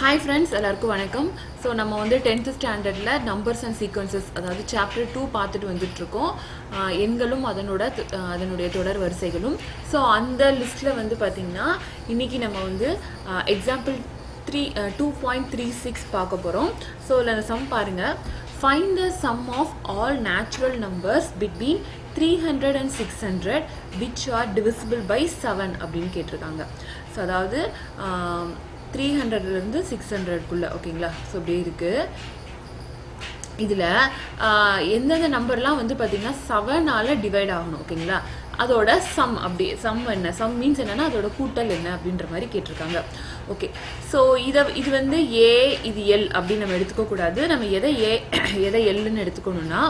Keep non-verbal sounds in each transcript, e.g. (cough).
Hi friends எல்லாருக்கும் வணக்கம். So நம்ம வந்து டென்த்து ஸ்டாண்டர்டில் நம்பர்ஸ் அண்ட் சீக்வன்சஸ் அதாவது சாப்டர் டூ பார்த்துட்டு வந்துட்டுருக்கோம். எண்களும் அதனோட அதனுடைய தொடர் வரிசைகளும். ஸோ அந்த லிஸ்ட்டில் வந்து பார்த்திங்கன்னா இன்றைக்கி நம்ம வந்து example three two point three six பார்க்க போகிறோம் ஸோ இதில் அந்த சம் பாருங்கள் find the sum of all natural numbers between three hundred and six hundred which are divisible by seven அப்படின்னு கேட்டிருக்காங்க. ஸோ அதாவது த்ரீ ஹண்ட்ரட்லேருந்து சிக்ஸ் ஹண்ட்ரட்குள்ளே ஓகேங்களா ஸோ அப்படியே இருக்குது இதில் எந்தெந்த நம்பர்லாம் வந்து பார்த்தீங்கன்னா செவனால் டிவைட் ஆகணும் ஓகேங்களா அதோட சம் அப்படி சம் என்ன? சம் மீன்ஸ் என்னன்னா அதோட கூட்டல் என்ன அப்படின்ற மாதிரி கேட்டிருக்காங்க. ஓகே ஸோ இதை இது வந்து ஏ இது எல் அப்படின்னு நம்ம எடுத்துக்கக்கூடாது நம்ம எதை ஏ (coughs) எதை எல்லுன்னு எடுத்துக்கணும்னா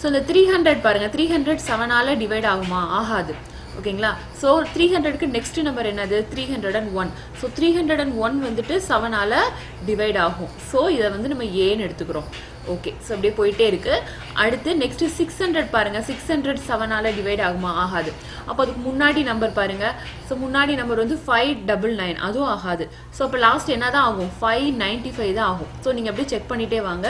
ஸோ இந்த த்ரீ ஹண்ட்ரட் பாருங்கள் த்ரீ ஹண்ட்ரட் செவனால் டிவைட் ஆகுமா? ஆகாது. ஓகேங்களா? ஸோ த்ரீ ஹண்ட்ரட்க்கு நெக்ஸ்ட் நம்பர் என்னது? Three hundred and one so three hundred and one வந்துட்டு செவனால் டிவைட் ஆகும். ஸோ இதை வந்து நம்ம ஏன்னு எடுத்துக்கிறோம். ஓகே ஸோ அப்படியே போயிட்டே இருக்கு. அடுத்து நெக்ஸ்ட் சிக்ஸ் ஹண்ட்ரட் பாருங்க. சிக்ஸ் ஹண்ட்ரட் செவனால் டிவைட் ஆகுமா? ஆகாது. அப்போ அதுக்கு முன்னாடி நம்பர் பாருங்க. ஸோ முன்னாடி நம்பர் வந்து ஃபைவ் டபுள் நைன் அதுவும் ஆகாது. ஸோ அப்போ லாஸ்ட் என்ன தான் ஆகும்? ஃபைவ் நைன்ட்டி ஃபைவ் தான் ஆகும். ஸோ நீங்கள் அப்படியே செக் பண்ணிட்டே வாங்க.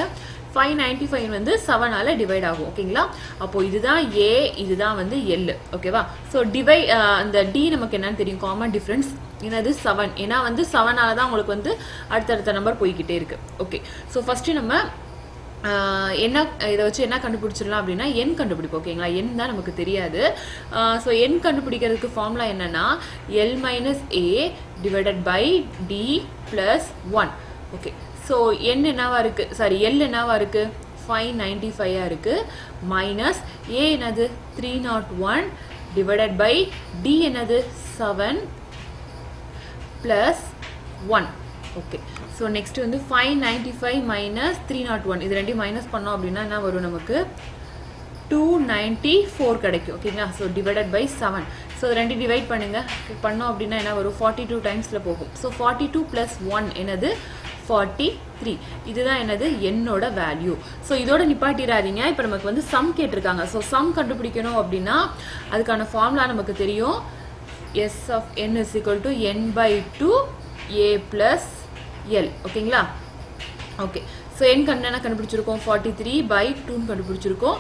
ஃபைவ் நைன்ட்டி ஃபைவ் வந்து செவனால் டிவைட் ஆகும் ஓகேங்களா அப்போது இதுதான் ஏ இதுதான் வந்து எல் ஓகேவா ஸோ டிவை அந்த டி நமக்கு என்னன்னு தெரியும்? காமன் டிஃப்ரென்ஸ் என்னது செவன் ஏன்னா வந்து செவனால தான் உங்களுக்கு வந்து அடுத்தடுத்த நம்பர் போய்கிட்டே இருக்கு ஓகே ஸோ ஃபஸ்ட்டு நம்ம என்ன இதை வச்சு என்ன கண்டுபிடிச்சிடலாம் அப்படின்னா எண் கண்டுபிடிப்போம் ஓகேங்களா எண் தான் நமக்கு தெரியாது. ஸோ எண் கண்டுபிடிக்கிறதுக்கு ஃபார்முலா என்னன்னா L minus A divided by D plus one okay so N என்னவா இருக்கு? சாரி எல் என்னவா இருக்கு? ஃபைவ் நைன்டி ஃபைவாக இருக்கு. மைனஸ் ஏ என்னது? Three naught one divided by D என்னது? Seven plus one okay so next வந்து five ninety five minus three naught one இது ரெண்டையும் மைனஸ் பண்ணோம் அப்படின்னா என்ன வரும் நமக்கு? டூ நைன்ட்டி ஃபோர் கிடைக்கும் ஓகேங்களா so divided by seven so இது ரெண்டு டிவைட் பண்ணுங்கள் பண்ணோம் அப்படின்னா என்ன வரும்? ஃபார்ட்டி டூ டைம்ஸில் போகும். So forty two plus one என்னது? ஃபார்ட்டி த்ரீ இதுதான் என்னது? என்னோட வேல்யூ ஸோ இதோட நிப்பாட்டிடாதீங்க. இப்போ நமக்கு வந்து சம் கேட்டிருக்காங்க. ஸோ சம் கண்டுபிடிக்கணும் அப்படின்னா அதுக்கான ஃபார்முலா நமக்கு தெரியும். S of N is equal to N by two A plus L ஓகேங்களா ஓகே ஸோ என் கண்ணனை கண்டுபிடிச்சிருக்கோம் ஃபார்ட்டி த்ரீ பை டூன்னு கண்டுபிடிச்சிருக்கோம்.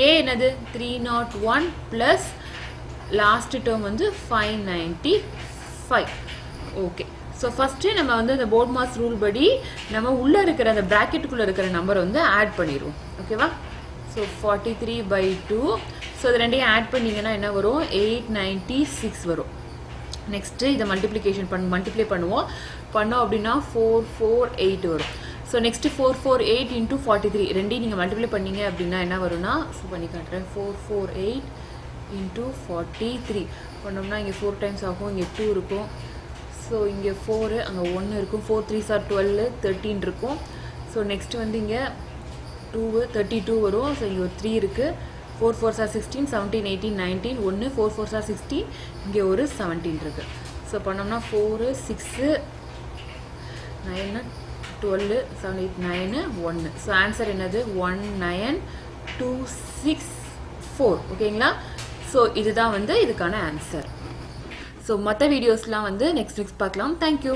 ஏ என்னது? Three naught one plus last term வந்து five ninety five okay so first நம்ம வந்து அந்த போர்ட் மாஸ் ரூல் படி நம்ம உள்ளே இருக்கிற அந்த ப்ராக்கெட்டுக்குள்ளே இருக்கிற நம்பரை வந்து ஆட் பண்ணிடுவோம். ஓகேவா so forty three by two so இது ரெண்டையும் ஆட் பண்ணிங்கன்னா என்ன வரும்? எயிட் நைன்ட்டி சிக்ஸ் வரும். நெக்ஸ்ட்டு இதை மல்டிப்ளிகேஷன் பண்ண மல்டிப்ளை பண்ணுவோம். பண்ணோம் அப்படின்னா ஃபோர் ஃபோர் எயிட் வரும். So next four four eight into forty three ரெண்டையும் நீங்கள் மல்டிப்ளை பண்ணீங்க அப்படின்னா என்ன வரும்னா ஸோ பண்ணி காட்டுறேன். Four four eight into forty three பண்ணோம்னா இங்கே ஃபோர் டைம்ஸ் ஆகும் இங்கே டூ இருக்கும். ஸோ இங்கே ஃபோரு அங்கே ஒன்று இருக்கும். ஃபோர் த்ரீ சார் டுவெல் தேர்ட்டின் இருக்கும். ஸோ நெக்ஸ்ட் வந்து இங்கே டூவு தேர்ட்டி டூ வரும். ஸோ இங்கே ஒரு த்ரீ இருக்குது ஃபோர் ஃபோர் சார் சிக்ஸ்டீன் செவன்டீன் எயிட்டீன் நைன்டீன் ஒன்று ஃபோர் ஃபோர் சார் சிக்ஸ்டீன் இங்கே ஒரு செவன்டீன் இருக்குது ஸோ பண்ணோம்னா four six nine twelve seven eight nine ஒன்று ஸோ ஆன்சர் என்னது? One nine two six four ஓகேங்களா ஸோ இதுதான் வந்து இதுக்கான ஆன்சர் ஸோ மற்ற வீடியோஸ்லாம் வந்து நெக்ஸ்ட் நெக்ஸ்ட் பார்க்கலாம். தேங்க்யூ